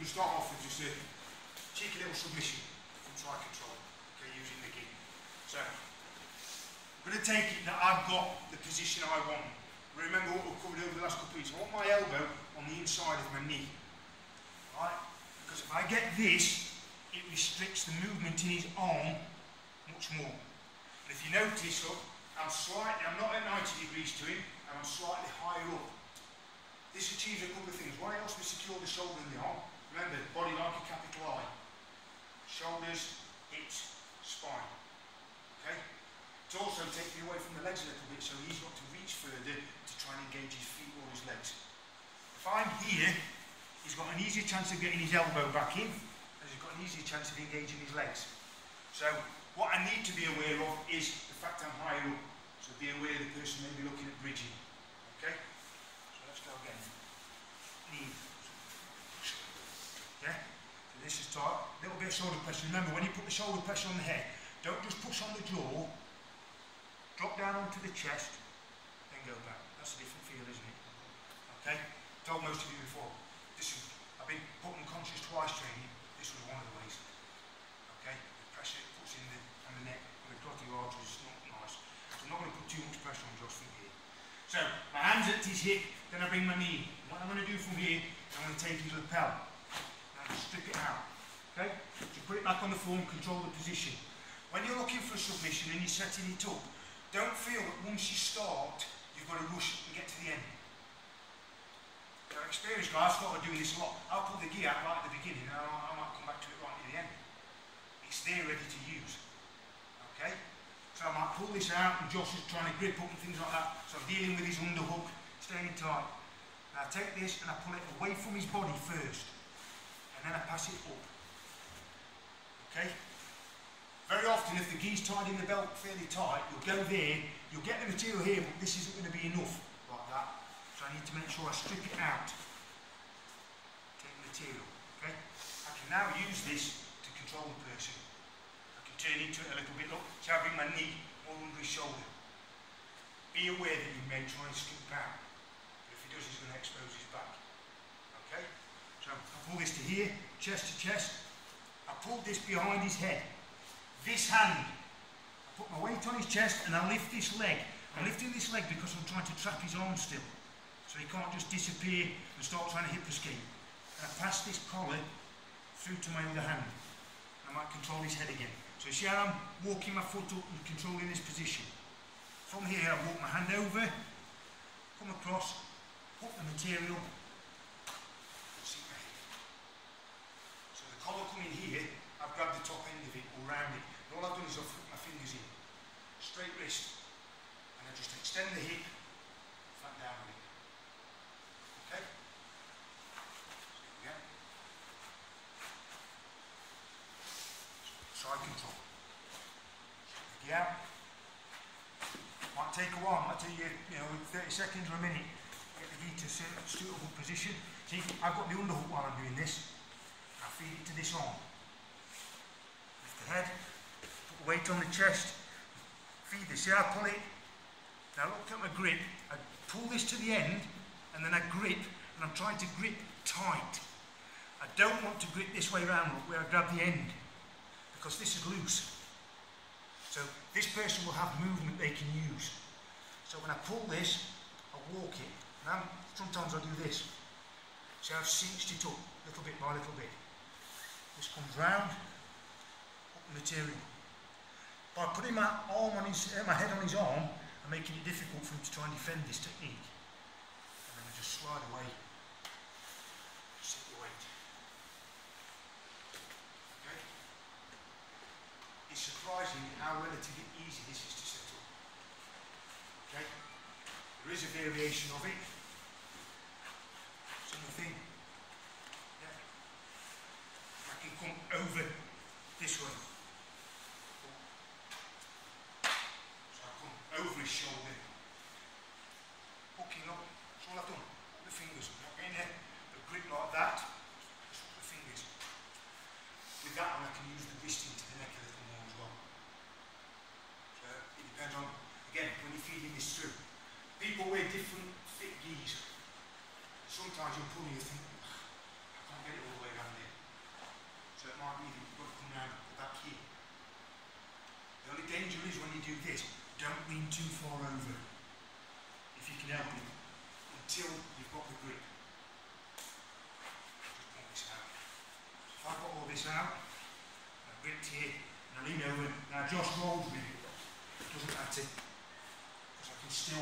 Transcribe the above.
To start off with just a cheeky little submission from side control, okay, using the gi. So, I'm going to take it that I've got the position I want. Remember what we've covered over the last couple of weeks. I want my elbow on the inside of my knee. Right? Because if I get this, it restricts the movement in his arm much more. And if you notice, look, I'm slightly, I'm not at 90 degrees to him, and I'm slightly higher up. This achieves a couple of things. One, it helps me secure the shoulder and the arm. Remember, body like a capital I. Shoulders, hips, spine. Okay? It also takes me away from the legs a little bit, so he's got to reach further to try and engage his feet or his legs. If I'm here, he's got an easier chance of getting his elbow back in, and he's got an easier chance of engaging his legs. So what I need to be aware of is the fact I'm higher up. So be aware the person may be looking at bridging. Okay? So let's go again. Knee. Yeah? So this is tight. A little bit of shoulder pressure. Remember, when you put the shoulder pressure on the head, don't just push on the jaw. Drop down onto the chest, then go back. That's a different feel, isn't it? Okay? I Told most of you before. This is, I've been put unconscious twice training. This was one of the ways. Okay? The pressure it puts in the, on the neck, on the carotid arteries, is not nice. So I'm not going to put too much pressure on Josh from here. So, my hand's at his hip, then I bring my knee. What I'm going to do from here, I'm going to take his lapel. Now strip it out. Okay? So put it back on the floor and control the position. When you're looking for a submission and you're setting it up, don't feel that once you start, you've got to rush and get to the end. Now, experienced guys started doing this a lot. I'll pull the gear out right at the beginning and I, might come back to it right at the end. It's there ready to use. Okay? So I might pull this out and Josh is trying to grip up and things like that. So I'm dealing with his underhook, staying tight. Now I take this and I pull it away from his body first. And then I pass it up. Okay? Very often, if the gi's tied in the belt fairly tight, you'll go there, you'll get the material here, but this isn't going to be enough like that. So I need to make sure I strip it out. Take the material, okay? I can now use this to control the person. I can turn into it a little bit, look, so I bring my knee more under his shoulder. Be aware that you may try and scoop out. But if he does, he's going to expose his back. Okay? So I pull this to here, chest to chest. I pull this behind his head. This hand, I put my weight on his chest and I lift this leg. I'm lifting this leg because I'm trying to trap his arm still. So he can't just disappear and start trying to hip escape. And I pass this collar through to my other hand. I might control his head again. So see how I'm walking my foot up and controlling this position. From here I walk my hand over, come across, put the material, see my head. So the collar coming here, Grabbed the top end of it or round it. And all I've done is I've put my fingers in. Straight wrist. And I just extend the hip, flat down with it. Okay? Yeah. Side control. Yeah. Might take a while, might take you, you know, 30 seconds or a minute. Get the gi to a suitable position. See, I've got the underhook while I'm doing this. I feed it to this arm head, put weight on the chest, feed this. See, I pull it. Now look at my grip. I pull this to the end, and then I grip, and I'm trying to grip tight. I don't want to grip this way around, look, where I grab the end, because this is loose. So this person will have movement they can use. So when I pull this, I walk it. And I'm, sometimes I do this. See, I've cinched it up little bit by little bit. This comes round, material. By putting my arm on his, uh, my head on his arm, I'm making it difficult for him to try and defend this technique. And then I just slide away. Okay? It's surprising how relatively easy this is to set up. Okay? There is a variation of it. Something. Yeah. I can come over this way. show them. Okay, that's all I've done. The fingers, not in it, the grip like that, the fingers. With that one, I can use the wrist into the neck a little more as well. So it depends on, again, when you're feeding this through. People wear different thick gis. Sometimes you're pull and you think, I can't get it all the way around here. So it might be that you've got to come around the back here. The only danger is when you do this, Don't lean too far over, if you can help it, until you've got the grip. Just pull this out. If I've got all this out, I've gripped here, and I lean over. Now Josh rolls me. It doesn't matter, because I can still